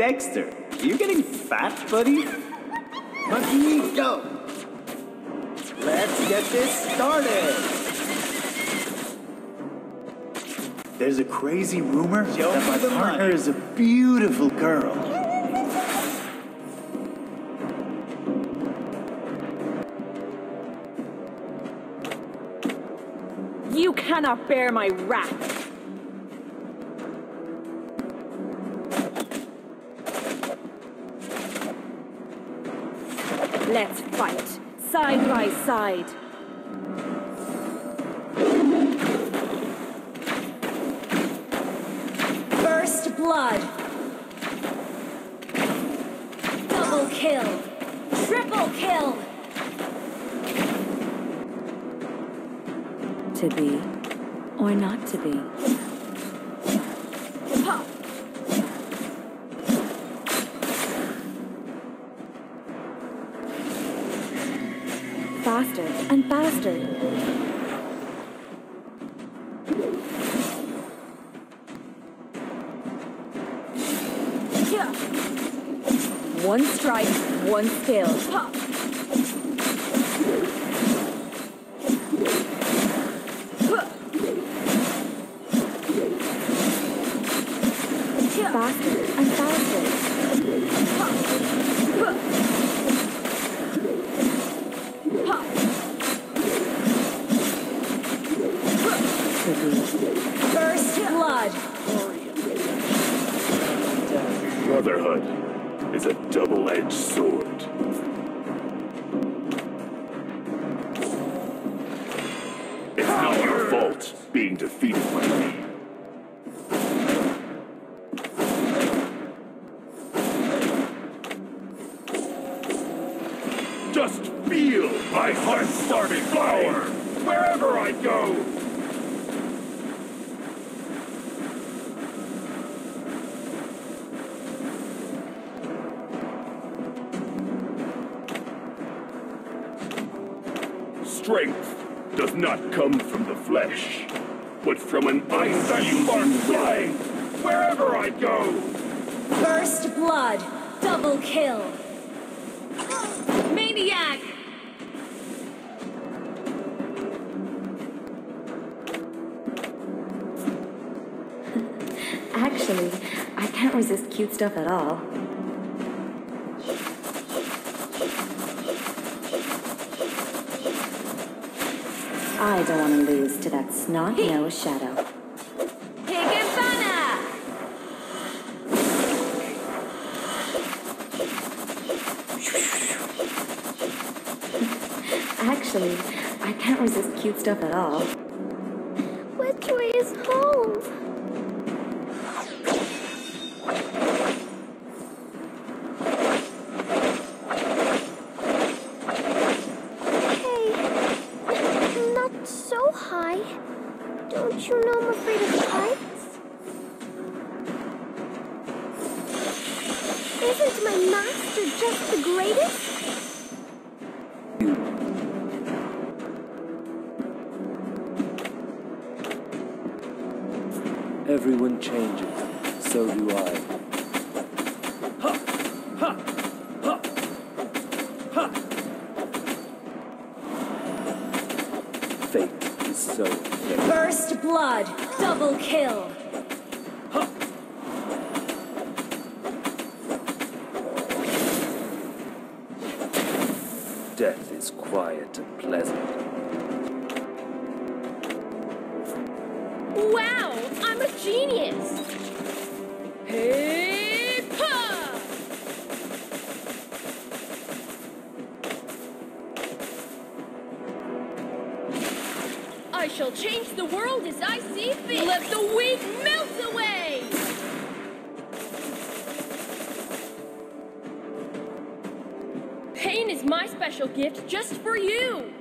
Dexter, you getting fat, buddy? Monkey, go! Let's get this started! There's a crazy rumor Show that my partner money. is a beautiful girl. You cannot bear my wrath. Let's fight, side by side. First blood. Double kill. Triple kill. To be or not to be. Faster and faster. One strike, one skill. Ha! Faster and faster. First blood. Brotherhood is a double-edged sword. It's not your fault being defeated by me. Just feel my heart-starting power wherever I go. Strength does not come from the flesh, but from an ice that sparks flying wherever I go. First blood. Double kill. Maniac. Actually, I can't resist cute stuff at all. I don't want to lose to that snot-nosed shadow. Higanbana. Actually, I can't resist cute stuff at all. You afraid of heights? Isn't my master just the greatest? Everyone changes. So do I. Fate is so fair. First blood. Double kill. Death is quiet and pleasant. Wow, I'm a genius! Shall change the world as I see fit! Let the weak melt away! Pain is my special gift just for you!